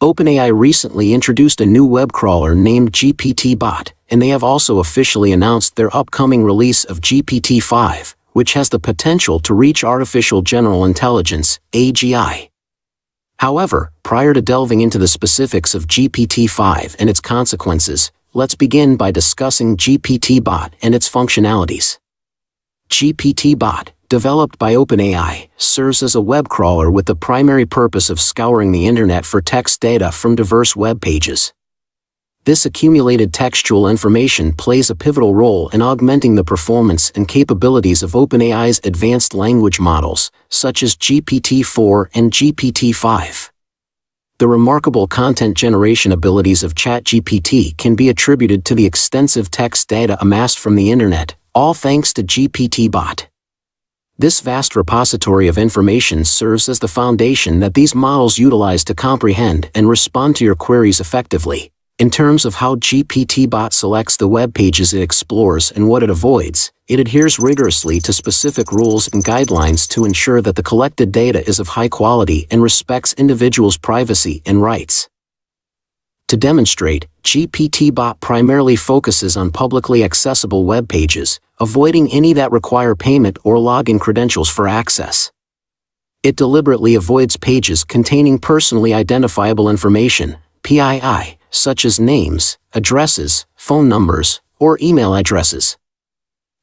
OpenAI recently introduced a new web crawler named GPT-Bot, and they have also officially announced their upcoming release of GPT-5, which has the potential to reach artificial general intelligence, AGI. However, prior to delving into the specifics of GPT-5 and its consequences, let's begin by discussing GPT-Bot and its functionalities. GPT-Bot, developed by OpenAI, serves as a web crawler with the primary purpose of scouring the internet for text data from diverse web pages. This accumulated textual information plays a pivotal role in augmenting the performance and capabilities of OpenAI's advanced language models, such as GPT-4 and GPT-5. The remarkable content generation abilities of ChatGPT can be attributed to the extensive text data amassed from the internet, all thanks to GPT-Bot. This vast repository of information serves as the foundation that these models utilize to comprehend and respond to your queries effectively. In terms of how GPT-Bot selects the web pages it explores and what it avoids, it adheres rigorously to specific rules and guidelines to ensure that the collected data is of high quality and respects individuals' privacy and rights. To demonstrate, GPT-Bot primarily focuses on publicly accessible web pages, avoiding any that require payment or login credentials for access. It deliberately avoids pages containing personally identifiable information, PII, such as names, addresses, phone numbers, or email addresses.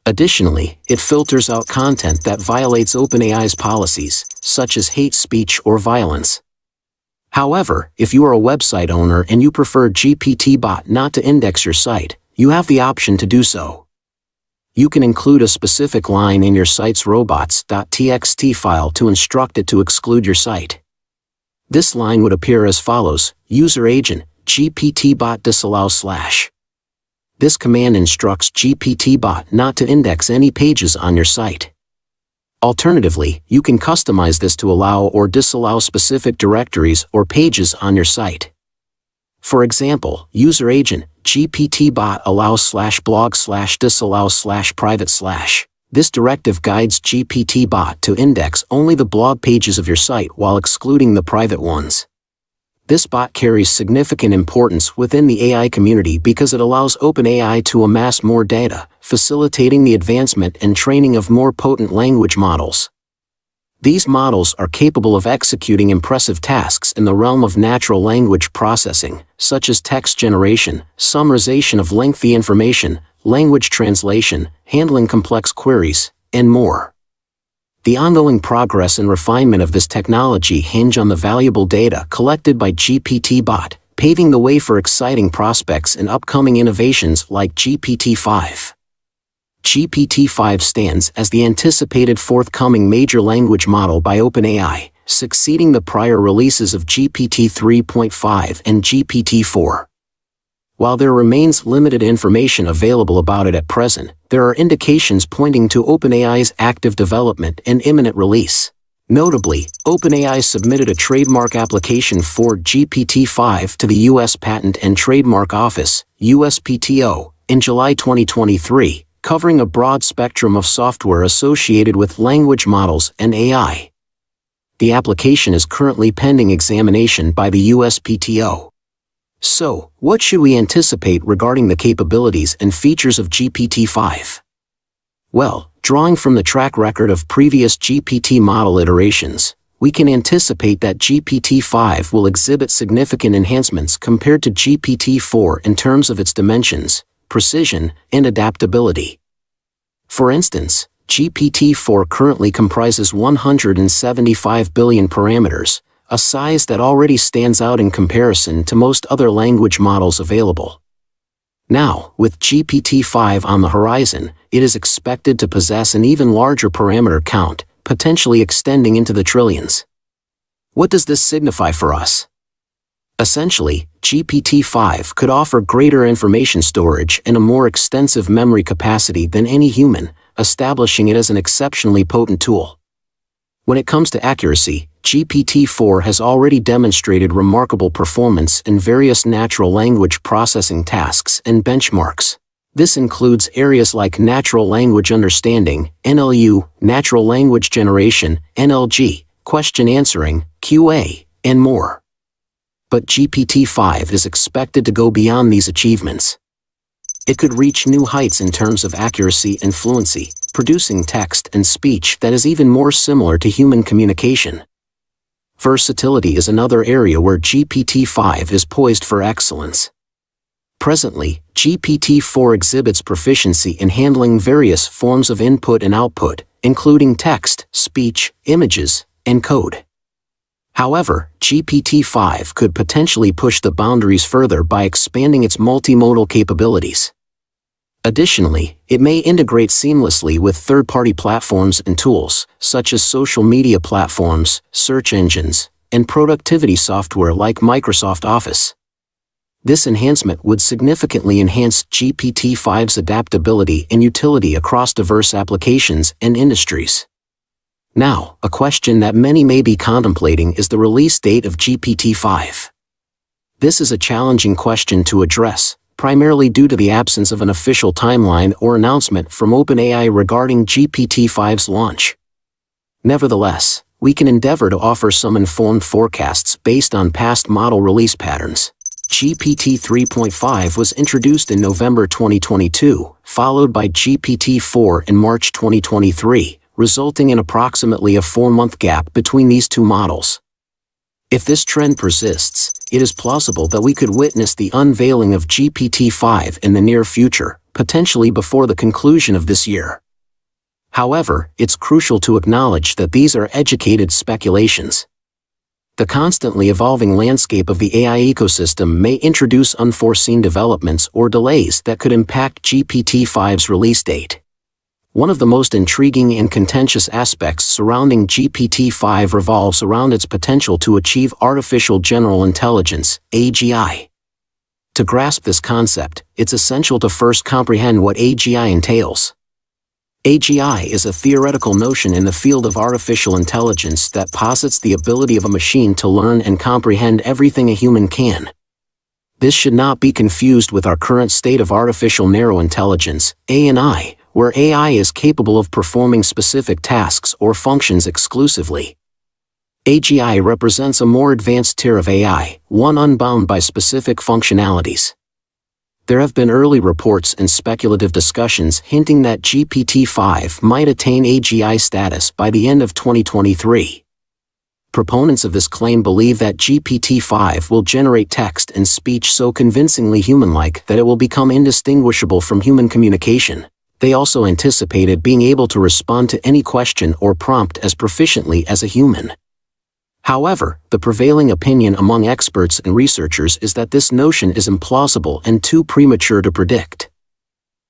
Additionally, it filters out content that violates OpenAI's policies, such as hate speech or violence. However, if you are a website owner and you prefer GPT-Bot not to index your site, you have the option to do so you can include a specific line in your site's robots.txt file to instruct it to exclude your site. This line would appear as follows, user agent, gptbot disallow slash. This command instructs gptbot not to index any pages on your site. Alternatively, you can customize this to allow or disallow specific directories or pages on your site. For example, user agent, GPT-bot allows slash blog slash disallow slash private slash. This directive guides GPT-bot to index only the blog pages of your site while excluding the private ones. This bot carries significant importance within the AI community because it allows OpenAI to amass more data, facilitating the advancement and training of more potent language models. These models are capable of executing impressive tasks in the realm of natural language processing, such as text generation, summarization of lengthy information, language translation, handling complex queries, and more. The ongoing progress and refinement of this technology hinge on the valuable data collected by GPT-Bot, paving the way for exciting prospects and upcoming innovations like GPT-5. GPT-5 stands as the anticipated forthcoming major language model by OpenAI, succeeding the prior releases of GPT 3.5 and GPT 4. While there remains limited information available about it at present, there are indications pointing to OpenAI's active development and imminent release. Notably, OpenAI submitted a trademark application for GPT-5 to the U.S. Patent and Trademark Office, USPTO, in July 2023, covering a broad spectrum of software associated with language models and AI. The application is currently pending examination by the USPTO. So, what should we anticipate regarding the capabilities and features of GPT-5? Well, drawing from the track record of previous GPT model iterations, we can anticipate that GPT-5 will exhibit significant enhancements compared to GPT-4 in terms of its dimensions, precision, and adaptability. For instance, GPT-4 currently comprises 175 billion parameters, a size that already stands out in comparison to most other language models available. Now, with GPT-5 on the horizon, it is expected to possess an even larger parameter count, potentially extending into the trillions. What does this signify for us? Essentially, GPT-5 could offer greater information storage and a more extensive memory capacity than any human, establishing it as an exceptionally potent tool. When it comes to accuracy, GPT-4 has already demonstrated remarkable performance in various natural language processing tasks and benchmarks. This includes areas like natural language understanding, NLU, natural language generation, NLG, question answering, QA, and more. But GPT-5 is expected to go beyond these achievements. It could reach new heights in terms of accuracy and fluency, producing text and speech that is even more similar to human communication. Versatility is another area where GPT-5 is poised for excellence. Presently, GPT-4 exhibits proficiency in handling various forms of input and output, including text, speech, images, and code. However, GPT-5 could potentially push the boundaries further by expanding its multimodal capabilities. Additionally, it may integrate seamlessly with third-party platforms and tools, such as social media platforms, search engines, and productivity software like Microsoft Office. This enhancement would significantly enhance GPT-5's adaptability and utility across diverse applications and industries. Now, a question that many may be contemplating is the release date of GPT-5. This is a challenging question to address, primarily due to the absence of an official timeline or announcement from OpenAI regarding GPT-5's launch. Nevertheless, we can endeavor to offer some informed forecasts based on past model release patterns. GPT 3.5 was introduced in November 2022, followed by GPT 4 in March 2023, resulting in approximately a four-month gap between these two models. If this trend persists, it is plausible that we could witness the unveiling of GPT-5 in the near future, potentially before the conclusion of this year. However, it's crucial to acknowledge that these are educated speculations. The constantly evolving landscape of the AI ecosystem may introduce unforeseen developments or delays that could impact GPT-5's release date. One of the most intriguing and contentious aspects surrounding GPT-5 revolves around its potential to achieve artificial general intelligence, AGI. To grasp this concept, it's essential to first comprehend what AGI entails. AGI is a theoretical notion in the field of artificial intelligence that posits the ability of a machine to learn and comprehend everything a human can. This should not be confused with our current state of artificial narrow intelligence, ANI, where AI is capable of performing specific tasks or functions exclusively. AGI represents a more advanced tier of AI, one unbound by specific functionalities. There have been early reports and speculative discussions hinting that GPT-5 might attain AGI status by the end of 2023. Proponents of this claim believe that GPT-5 will generate text and speech so convincingly human-like that it will become indistinguishable from human communication. They also anticipated being able to respond to any question or prompt as proficiently as a human. However, the prevailing opinion among experts and researchers is that this notion is implausible and too premature to predict.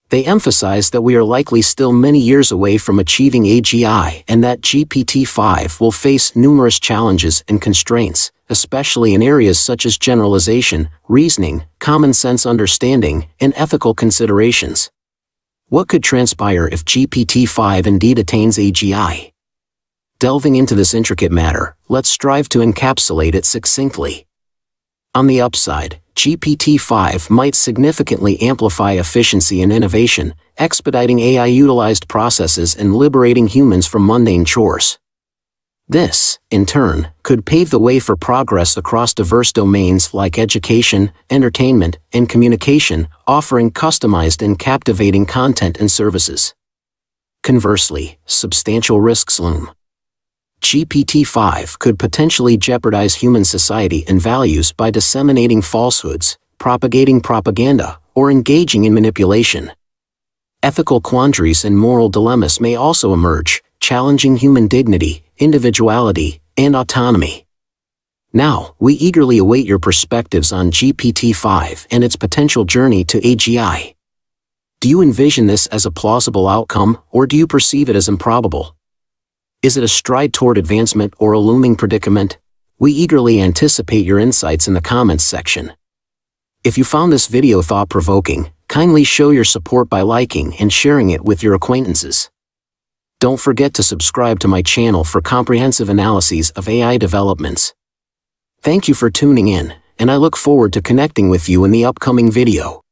They emphasize that we are likely still many years away from achieving AGI and that GPT-5 will face numerous challenges and constraints, especially in areas such as generalization, reasoning, common sense understanding, and ethical considerations. What could transpire if GPT-5 indeed attains AGI? Delving into this intricate matter, let's strive to encapsulate it succinctly. On the upside, GPT-5 might significantly amplify efficiency and innovation, expediting AI-utilized processes and liberating humans from mundane chores. This, in turn, could pave the way for progress across diverse domains like education, entertainment, and communication, offering customized and captivating content and services. Conversely, substantial risks loom. GPT-5 could potentially jeopardize human society and values by disseminating falsehoods, propagating propaganda, or engaging in manipulation. Ethical quandaries and moral dilemmas may also emerge, challenging human dignity, individuality, and autonomy. Now, we eagerly await your perspectives on GPT-5 and its potential journey to AGI. Do you envision this as a plausible outcome, or do you perceive it as improbable? Is it a stride toward advancement or a looming predicament? We eagerly anticipate your insights in the comments section. If you found this video thought-provoking, kindly show your support by liking and sharing it with your acquaintances. Don't forget to subscribe to my channel for comprehensive analyses of AI developments. Thank you for tuning in, and I look forward to connecting with you in the upcoming video.